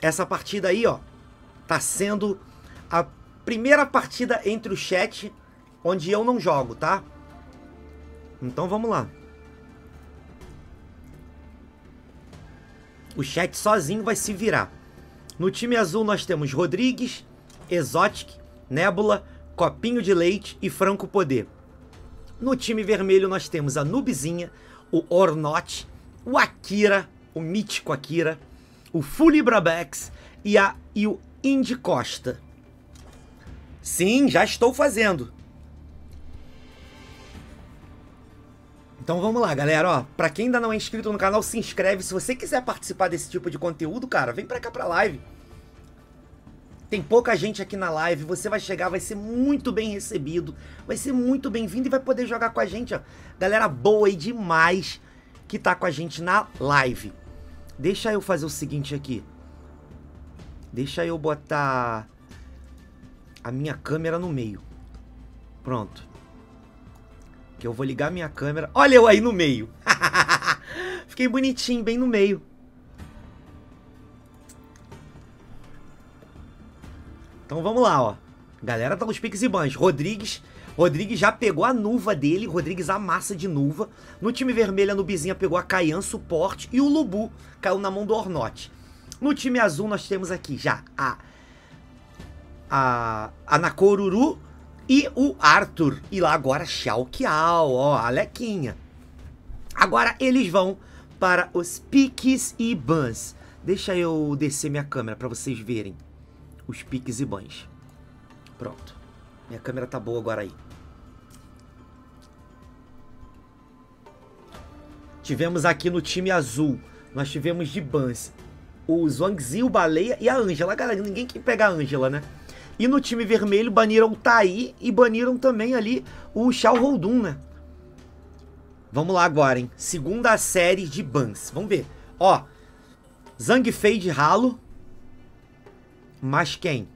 essa partida aí, ó, tá sendo a primeira partida entre o chat onde eu não jogo, tá? Então vamos lá. O chat sozinho vai se virar. No time azul nós temos Rodrigues, Exotic, Nebula, Copinho de Leite e Franco Poder. No time vermelho nós temos a Nubzinha, o Ornot, o Akira, o mítico Akira, o Fulibrabex e, a, e o Indy Costa. Sim, já estou fazendo. Então vamos lá, galera, ó, pra quem ainda não é inscrito no canal, se inscreve. Se você quiser participar desse tipo de conteúdo, cara, vem pra cá pra live. Tem pouca gente aqui na live, você vai chegar, vai ser muito bem recebido, vai ser muito bem-vindo e vai poder jogar com a gente, ó. Galera boa e demais que tá com a gente na live. Deixa eu fazer o seguinte aqui. Deixa eu botar a minha câmera no meio. Pronto. Que eu vou ligar minha câmera. Olha eu aí no meio. Fiquei bonitinho, bem no meio. Então vamos lá, ó. Galera tá nos piques e bans. Rodrigues. Rodrigues já pegou a nuva dele. Rodrigues amassa de nuva. No time vermelho, a Nubizinha pegou a Caian suporte. E o Lubu caiu na mão do Ornote. No time azul, nós temos aqui já a. A. A Nakoruru e o Arthur. E lá agora Xiao Kiao, ó. A Lequinha. Agora eles vão para os piques e bans. Deixa eu descer minha câmera para vocês verem os piques e bans. Pronto. Minha câmera tá boa agora aí. Tivemos aqui no time azul, nós tivemos de bans o Zhuangzi, o Baleia e a Ângela. Galera, ninguém quer pegar a Ângela, né? E no time vermelho baniram o Tai e baniram também ali o Xiao Holdun, né? Vamos lá agora, hein? Segunda série de bans. Vamos ver. Ó, Zhang Fei de ralo, mas quem?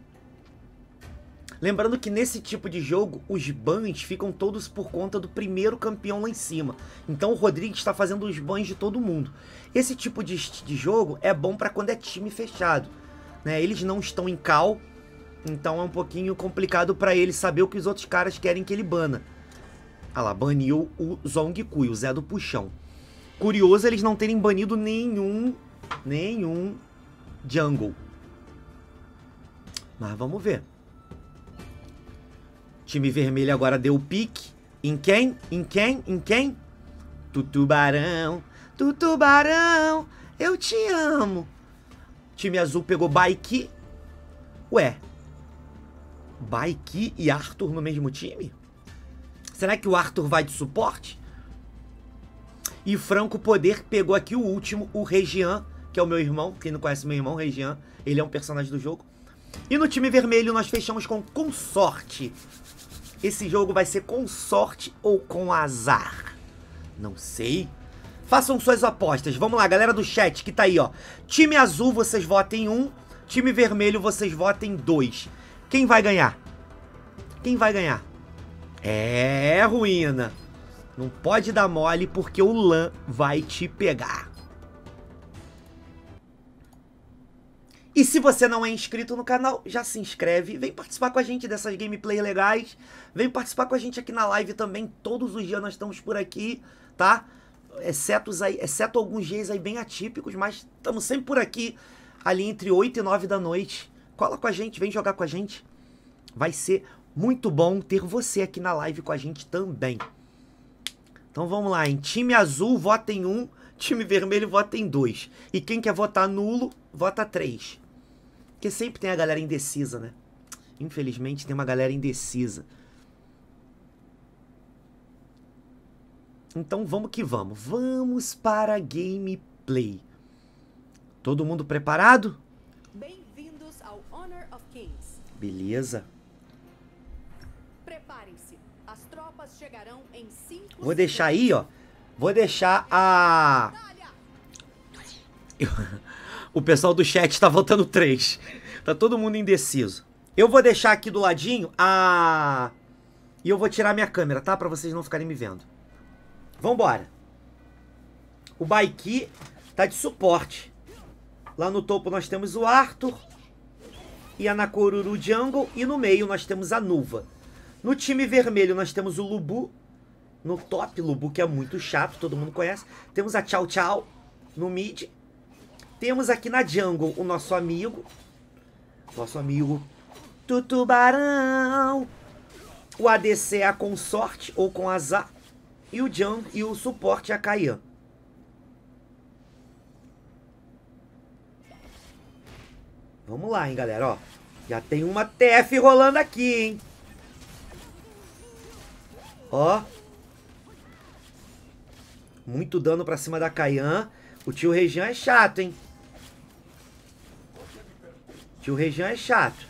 Lembrando que nesse tipo de jogo, os bans ficam todos por conta do primeiro campeão lá em cima. Então o Rodrigues está fazendo os bans de todo mundo. Esse tipo de, de jogo é bom para quando é time fechado. Né? Eles não estão em cal, então é um pouquinho complicado para ele saber o que os outros caras querem que ele bana. Ah lá, baniu o Zongkui, o Zé do Puxão. Curioso eles não terem banido nenhum, nenhum jungle. Mas vamos ver. Time vermelho agora deu o pique. Em quem? Em quem? Em quem? Tutubarão, tutubarão, eu te amo. Time azul pegou Baiki. Ué, Baiki e Arthur no mesmo time? Será que o Arthur vai de suporte? E Franco Poder pegou aqui o último, o Regian, que é o meu irmão. Quem não conhece meu irmão, Regian, ele é um personagem do jogo. E no time vermelho nós fechamos com Consorte. Esse jogo vai ser com sorte ou com azar? Não sei. Façam suas apostas. Vamos lá, galera do chat que tá aí, ó. Time azul, vocês votem um. Time vermelho, vocês votem dois. Quem vai ganhar? Quem vai ganhar? É, ruína. Não pode dar mole porque o Lan vai te pegar. E se você não é inscrito no canal, já se inscreve, vem participar com a gente dessas gameplays legais, vem participar com a gente aqui na live também, todos os dias nós estamos por aqui, tá? Exceto, aí, exceto alguns dias aí bem atípicos, mas estamos sempre por aqui, ali entre 8 e 9 da noite. Cola com a gente, vem jogar com a gente. Vai ser muito bom ter você aqui na live com a gente também. Então vamos lá, em time azul vota em um, time vermelho vota em dois. E quem quer votar nulo, vota três. Porque sempre tem a galera indecisa, né? Infelizmente tem uma galera indecisa. Então vamos que vamos. Vamos para a gameplay. Todo mundo preparado? Bem-vindos ao Honor of Kings. Beleza. Preparem-se. As tropas chegarão em 5 Vou deixar aí, ó. Vou deixar a... Eu... O pessoal do chat tá votando 3. Tá todo mundo indeciso. Eu vou deixar aqui do ladinho a... E eu vou tirar minha câmera, tá? Pra vocês não ficarem me vendo. Vambora. O Baiki tá de suporte. Lá no topo nós temos o Arthur e a Nakoruru Jungle. E no meio nós temos a Nuva. No time vermelho nós temos o Lubu. No top, Lubu, que é muito chato, todo mundo conhece. Temos a Tchau Tchau no mid. Temos aqui na jungle o nosso amigo. Nosso amigo Tutubarão. O ADC é a Consorte ou com azar. E o jungle e o suporte é a Kayan. Vamos lá, hein, galera, ó. Já tem uma TF rolando aqui, hein. Ó. Muito dano pra cima da Kayan. O tio Região é chato, hein. Tio Região é chato.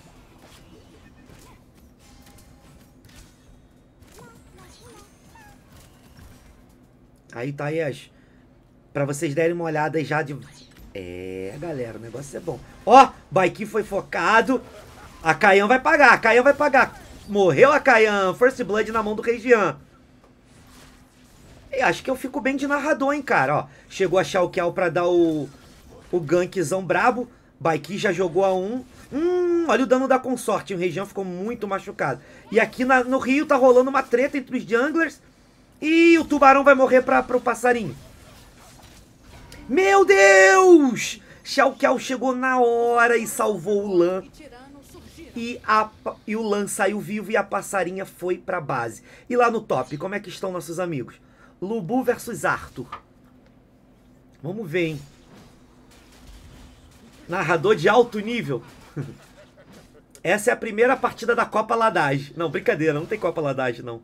Aí tá aí as... Pra vocês derem uma olhada já de... É, galera, o negócio é bom. Ó, Baiki foi focado. A Kayan vai pagar, a Kayan vai pagar. Morreu a Kayan, First Blood na mão do Regian. E acho que eu fico bem de narrador, hein, cara. Ó, chegou a Shao Kiao pra dar o, o gankzão brabo. Baiki já jogou a um. Hum, olha o dano da consorte. O Região ficou muito machucado. E aqui na, no Rio tá rolando uma treta entre os junglers. E o tubarão vai morrer pra, pro passarinho. Meu Deus! Shao Kiao chegou na hora e salvou o Lan. E, a, e o Lan saiu vivo e a passarinha foi pra base. E lá no top, como é que estão nossos amigos? Lubu versus Arthur. Vamos ver, hein? Narrador de alto nível. Essa é a primeira partida da Copa Ladage. Não, brincadeira, não tem Copa Ladage, não.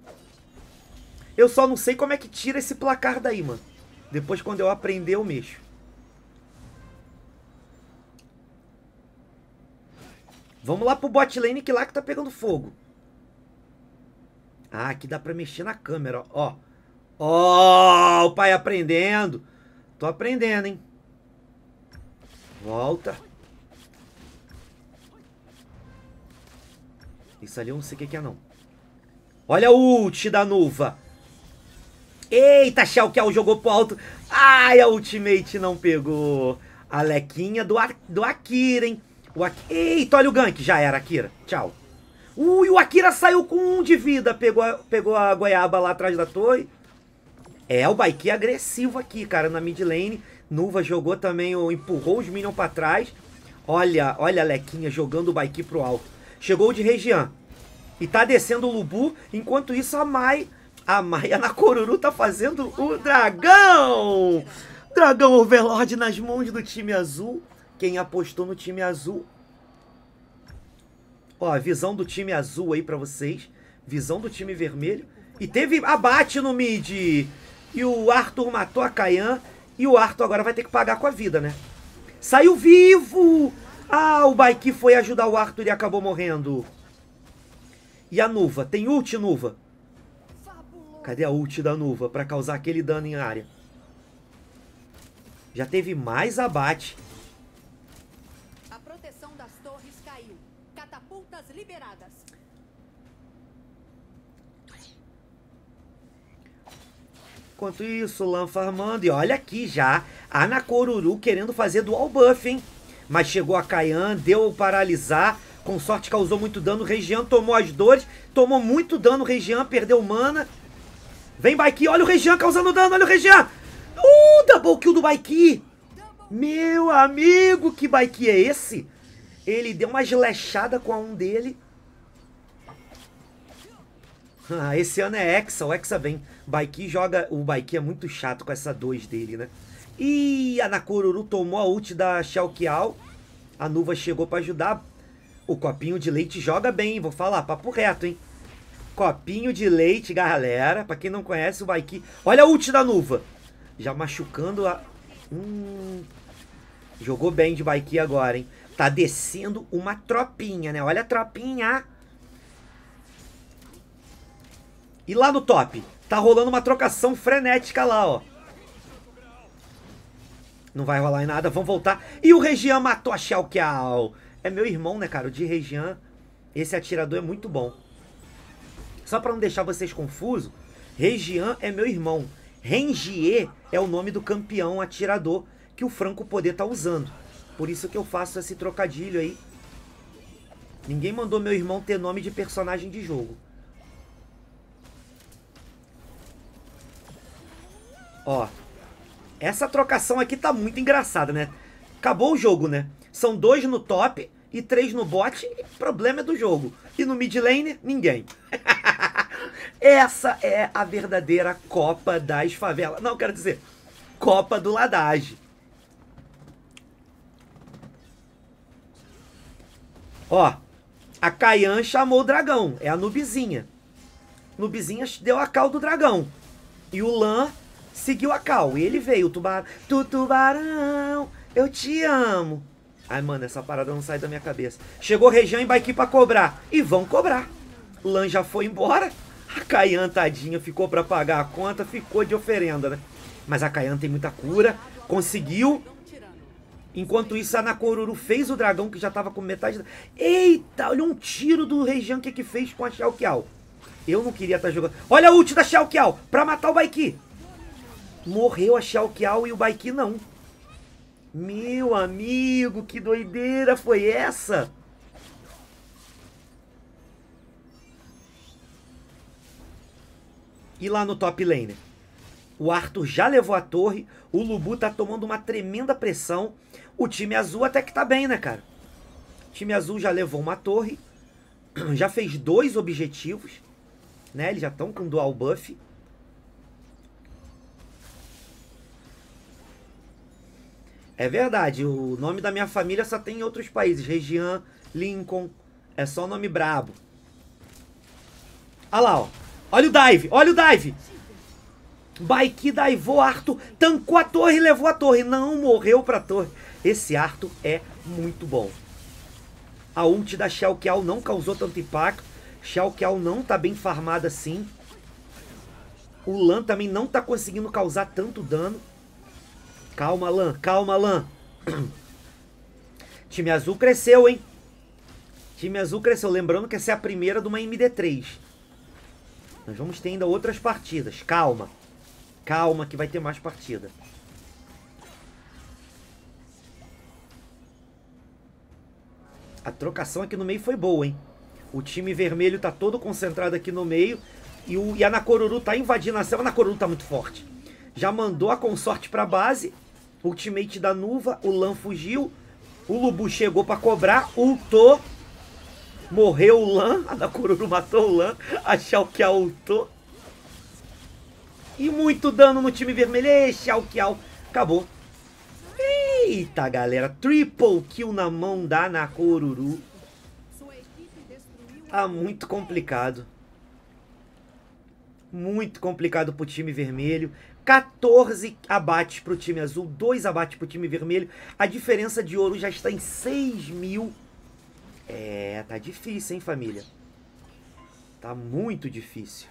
Eu só não sei como é que tira esse placar daí, mano. Depois, quando eu aprender, eu mexo. Vamos lá pro bot lane que lá que tá pegando fogo. Ah, aqui dá pra mexer na câmera, ó. Ó, oh, o pai aprendendo. Tô aprendendo, hein. Volta. Isso ali eu não sei o que é, não. Olha o ult da Nuva. Eita, Shao Kiao jogou pro alto. Ai, a ultimate não pegou. A lequinha do, do Akira, hein? O Ak Eita, olha o gank. Já era, Akira. Tchau. Ui, o Akira saiu com um de vida. Pegou a, pegou a goiaba lá atrás da torre. É, o Baiki agressivo aqui, cara, na mid lane. Nuva jogou também, empurrou os minions pra trás. Olha, olha a Lequinha jogando o Baiki pro alto. Chegou o de Regian. E tá descendo o Lubu. Enquanto isso, a Mai a Maia na Coruru tá fazendo o dragão! Dragão Overlord nas mãos do time azul. Quem apostou no time azul. Ó, a visão do time azul aí pra vocês. Visão do time vermelho. E teve abate no mid. E o Arthur matou a Kayan. E o Arthur agora vai ter que pagar com a vida, né? Saiu vivo! Ah, o Baiki foi ajudar o Arthur e acabou morrendo. E a Nuva? Tem ult, Nuva? Cadê a ult da Nuva para causar aquele dano em área? Já teve mais abate. Enquanto isso, Lan farmando. E olha aqui já, a Nakoruru querendo fazer dual buff, hein? Mas chegou a Kayan, deu o paralisar. Com sorte causou muito dano. Regian tomou as dores. Tomou muito dano. Regian perdeu mana. Vem Baiki, olha o Regian causando dano, olha o Regian. Uh, double kill do Baiki. Meu amigo, que Baiki é esse? Ele deu uma slashada com a um dele. Ah, esse ano é Hexa, o Hexa vem. Baiki joga... O Baiki é muito chato com essa 2 dele, né? E a Nakoruru tomou a ult da Xiaoqiao. A Nuva chegou pra ajudar. O copinho de leite joga bem, vou falar, papo reto, hein? Copinho de leite, galera. Pra quem não conhece, o Baiki. Olha a ult da Nuva. Já machucando a... Hum... Jogou bem de Baiki agora, hein? Tá descendo uma tropinha, né? Olha a tropinha. E lá no top, tá rolando uma trocação frenética lá, ó. Não vai rolar em nada, vamos voltar. E o Regian matou a Xiao Kiao. É meu irmão, né, cara? O de Regian. Esse atirador é muito bom. Só para não deixar vocês confusos, Regian é meu irmão. Rengier é o nome do campeão atirador que o Franco Poder tá usando. Por isso que eu faço esse trocadilho aí. Ninguém mandou meu irmão ter nome de personagem de jogo. Ó. Essa trocação aqui tá muito engraçada, né? Acabou o jogo, né? São dois no top e três no bot. Problema é do jogo. E no mid lane, ninguém. Essa é a verdadeira Copa das Favelas. Não, quero dizer, Copa do Ladage. Ó, a Kayan chamou o dragão, é a Nubizinha. Nubizinha deu a cal do dragão. E o Lan seguiu a cal. E ele veio, o tubarão. Tu tubarão, eu te amo. Ai, mano, essa parada não sai da minha cabeça. Chegou região e Baiki pra cobrar. E vão cobrar. Lan já foi embora. A Kayan, tadinha, ficou pra pagar a conta, ficou de oferenda, né? Mas a Kayan tem muita cura, conseguiu Enquanto isso, a Nakoruru fez o dragão que já tava com metade da... Eita, olha um tiro do Reijan que que fez com a Xiaoqiao. Eu não queria estar tá jogando... Olha a ult da Xiaoqiao pra matar o Baiki. Morreu a Xiaoqiao e o Baiki não. Meu amigo, que doideira foi essa? E lá no top lane? O Arthur já levou a torre, o Lubu tá tomando uma tremenda pressão. O time azul até que tá bem, né, cara? O time azul já levou uma torre, já fez dois objetivos, né? Eles já estão com dual buff. É verdade, o nome da minha família só tem em outros países. Região, Lincoln, é só nome brabo. Olha lá, ó. Olha o dive, olha o dive. Baiki daivou, Arthur tancou a torre e levou a torre. Não morreu pra torre. Esse Arthur é muito bom. A ult da Xiaoqiao não causou tanto impacto. Xiaoqiao não tá bem farmada assim. O Lan também não tá conseguindo causar tanto dano. Calma, Lan. Calma, Lan. Time azul cresceu, hein? Time azul cresceu. Lembrando que essa é a primeira de uma MD3. Nós vamos ter ainda outras partidas. Calma. Calma que vai ter mais partida. A trocação aqui no meio foi boa, hein? O time vermelho tá todo concentrado aqui no meio. E, o, e a Nakoruru tá invadindo a selva. A Nakoruru tá muito forte. Já mandou a consorte pra base. Ultimate da Nuva. O Lan fugiu. O Lubu chegou pra cobrar. Ultou. Morreu o Lan. A Nakoruru matou o Lan. A Xiaoqiao ultou. E muito dano no time vermelho. Ei, Xiaoqiao. Acabou. Eita, galera. Triple kill na mão da Nakoruru. Ah, muito complicado. Muito complicado pro time vermelho. 14 abates pro time azul, 2 abates pro time vermelho. A diferença de ouro já está em 6 mil. É, tá difícil, hein, família? Tá muito difícil.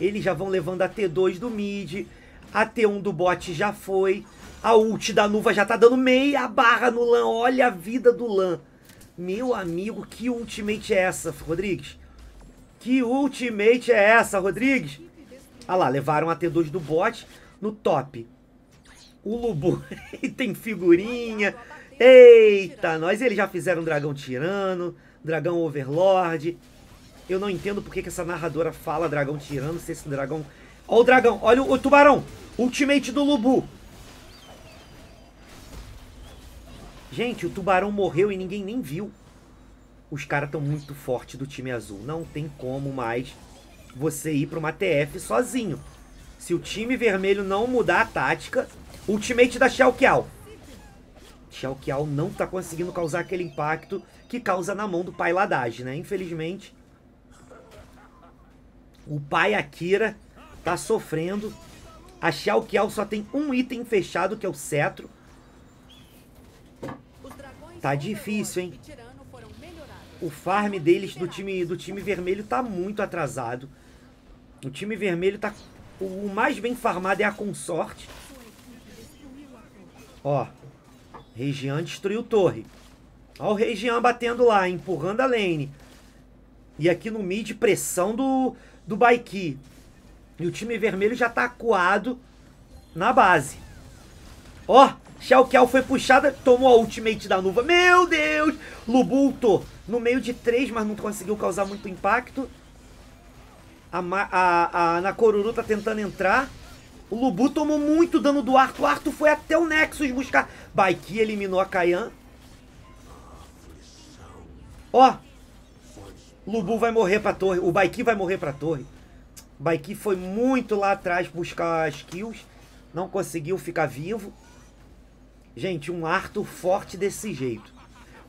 Eles já vão levando a T2 do mid. A T1 do bot já foi. A ult da Nuva já tá dando meia barra no LAN. Olha a vida do LAN. Meu amigo, que ultimate é essa, Rodrigues? Que ultimate é essa, Rodrigues? Ah lá, levaram a T2 do bot no top. O Lubu tem figurinha. Eita, nós. Eles já fizeram dragão tirano, dragão overlord. Eu não entendo porque que essa narradora fala dragão tirano, se esse dragão... Olha o dragão, olha o, o tubarão. Ultimate do Lubu. Gente, o tubarão morreu e ninguém nem viu. Os caras estão muito fortes do time azul. Não tem como mais você ir para uma TF sozinho. Se o time vermelho não mudar a tática, ultimate da Xiaoqiao. Xiaoqiao não tá conseguindo causar aquele impacto que causa na mão do pai Ladage, né? Infelizmente, o pai Akira tá sofrendo. A Xiaoqiao só tem um item fechado, que é o cetro. Tá difícil, hein? O farm deles do time, do time vermelho tá muito atrasado. O time vermelho tá... O mais bem farmado é a consorte. Ó. Regian destruiu torre. Ó o Regian batendo lá, empurrando a lane. E aqui no mid, pressão do, do Baiki. E o time vermelho já tá acuado na base. Ó, Shao Kiao foi puxada, tomou a ultimate da Nuva. Meu Deus! Lubulto no meio de três, mas não conseguiu causar muito impacto. A, a, a Nakoruru tá tentando entrar. O Lubu tomou muito dano do Arthur. O Arthur foi até o Nexus buscar. Baiki eliminou a Kayan. Ó. Lubu vai morrer pra torre. O Baiki vai morrer pra torre. Baiki foi muito lá atrás buscar as kills. Não conseguiu ficar vivo. Gente, um Arthur forte desse jeito.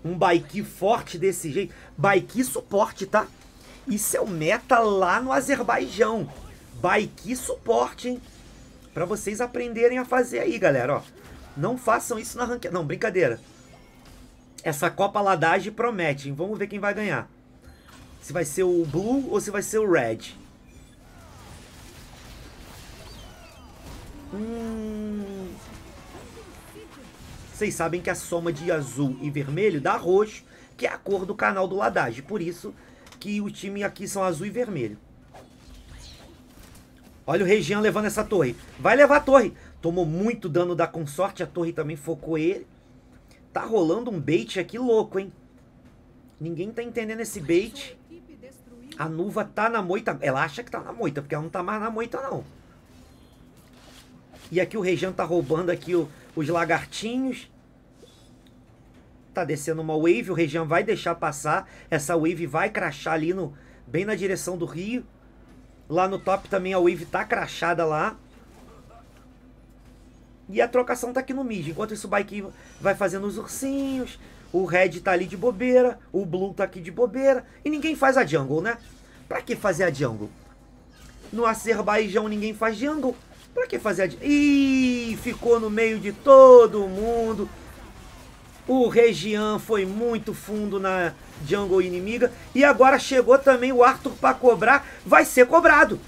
Um Baiki forte desse jeito. Baiki suporte, tá? Isso é o meta lá no Azerbaijão. Baiki suporte, hein? Pra vocês aprenderem a fazer aí, galera, ó. Não façam isso na ranqueada. Não, brincadeira. Essa Copa Ladage promete, hein? Vamos ver quem vai ganhar. Se vai ser o Blue ou se vai ser o Red. Hum... Vocês sabem que a soma de azul e vermelho dá roxo, que é a cor do canal do Ladage. Por isso o time aqui são azul e vermelho. Olha o Região levando essa torre. Vai levar a torre. Tomou muito dano da consorte. A torre também focou ele. Tá rolando um bait aqui louco, hein? Ninguém tá entendendo esse bait. A Nuva tá na moita. Ela acha que tá na moita, porque ela não tá mais na moita, não. E aqui o Região tá roubando aqui o, os lagartinhos. Tá descendo uma wave. O Região vai deixar passar. Essa wave vai crachar ali no, bem na direção do rio. Lá no top também a wave tá crachada lá. E a trocação tá aqui no mid. Enquanto isso o Bike vai fazendo os ursinhos. O Red tá ali de bobeira. O Blue tá aqui de bobeira. E ninguém faz a jungle, né? Pra que fazer a jungle? No Azerbaijão ninguém faz jungle. Pra que fazer a jungle? Ih, ficou no meio de todo mundo. O Regian foi muito fundo na jungle inimiga. E agora chegou também o Arthur para cobrar. Vai ser cobrado.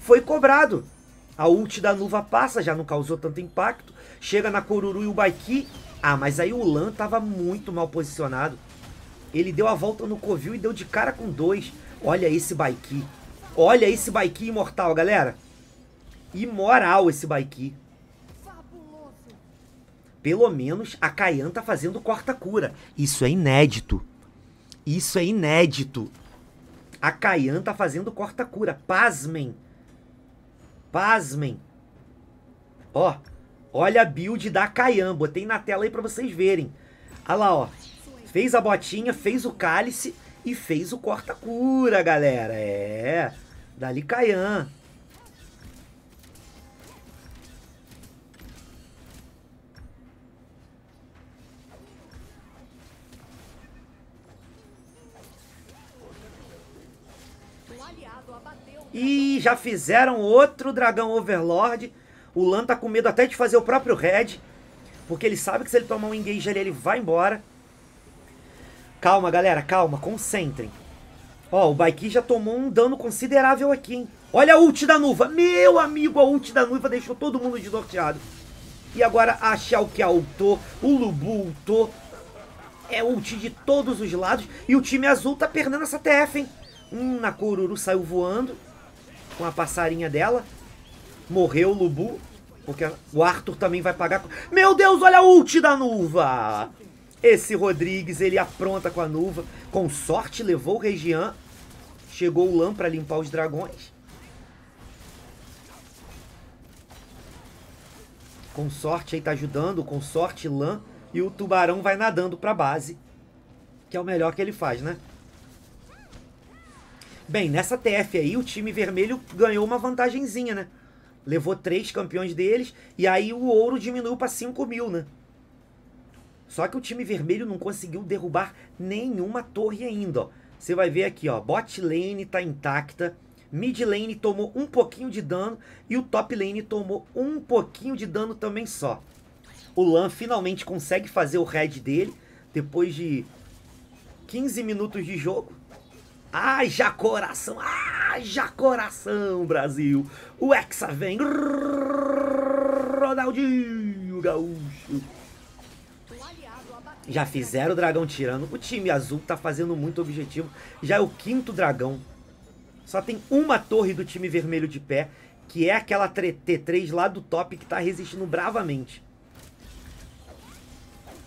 Foi cobrado. A ult da Nuva passa, já não causou tanto impacto. Chega na Coruru e o Baiki. Ah, mas aí o Lan tava muito mal posicionado. Ele deu a volta no Covil e deu de cara com dois. Olha esse Baiki. Olha esse Baiki imortal, galera. Imoral esse Baiki. Pelo menos a Kayan tá fazendo corta-cura. Isso é inédito. Isso é inédito. A Kayan tá fazendo corta-cura. Pasmem. Pasmem. Ó. Olha a build da Kayan. Botei na tela aí pra vocês verem. Olha lá, ó. Fez a botinha, fez o cálice e fez o corta-cura, galera. É. Dali Kayan. E já fizeram outro dragão Overlord. O Lan tá com medo até de fazer o próprio Red. Porque ele sabe que se ele tomar um engage ali, ele vai embora. Calma, galera, calma. Concentrem. Ó, o Baiki já tomou um dano considerável aqui, hein? Olha a ult da Nuva. Meu amigo, a ult da Nuva deixou todo mundo desnorteado. E agora a que ultou, o Lubu ultou. É ult de todos os lados. E o time azul tá perdendo essa TF, hein? Hum, na Kururu saiu voando com a passarinha dela. Morreu o Lubu. Porque o Arthur também vai pagar. Meu Deus, olha a ult da Nuva! Esse Rodrigues, ele apronta com a Nuva. Com sorte, levou o Regian. Chegou o Lam para limpar os dragões. Com sorte aí tá ajudando. Com sorte, Lam. E o Tubarão vai nadando pra base. Que é o melhor que ele faz, né? Bem, nessa TF aí, o time vermelho ganhou uma vantagenzinha, né? Levou três campeões deles e aí o ouro diminuiu para 5 mil, né? Só que o time vermelho não conseguiu derrubar nenhuma torre ainda, ó. Você vai ver aqui, ó, bot lane tá intacta, mid lane tomou um pouquinho de dano e o top lane tomou um pouquinho de dano também só. O Lan finalmente consegue fazer o red dele depois de 15 minutos de jogo. Haja coração, haja coração, Brasil. O Hexa vem. Ronaldinho Gaúcho. Já fizeram o dragão tirando. O time azul tá fazendo muito objetivo. Já é o quinto dragão. Só tem uma torre do time vermelho de pé, que é aquela T3 lá do top que tá resistindo bravamente.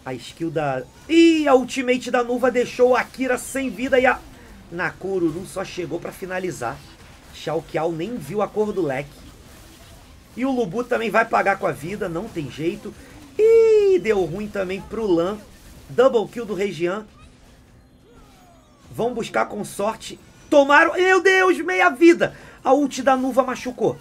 A skill da... Ih, a ultimate da Nuva deixou a Akira sem vida e a... Nakururu só chegou pra finalizar. Shao nem viu a cor do leque. E o Lubu também vai pagar com a vida, não tem jeito. Ih, deu ruim também pro Lan. Double kill do Regian. Vão buscar com sorte. Tomaram... Meu Deus, meia vida. A ult da Nuva machucou.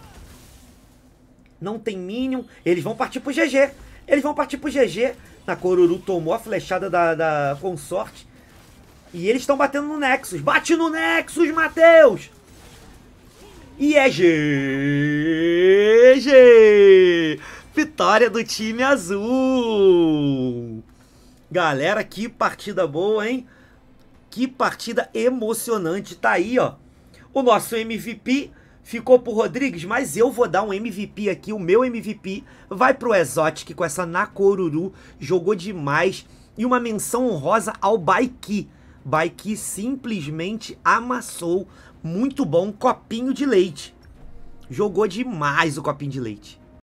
Não tem Minion. Eles vão partir pro GG. Eles vão partir pro GG. Na Coruru tomou a flechada da, da consorte. E eles estão batendo no Nexus. Bate no Nexus, Matheus! E é GG! Vitória do time azul! Galera, que partida boa, hein? Que partida emocionante. Tá aí, ó. O nosso MVP ficou pro Rodrigues, mas eu vou dar um MVP aqui. O meu MVP vai pro Exotic com essa Nakoruru. Jogou demais. E uma menção honrosa ao Baiki. Baiki simplesmente amassou. Muito bom. Copinho de leite. Jogou demais o copinho de leite.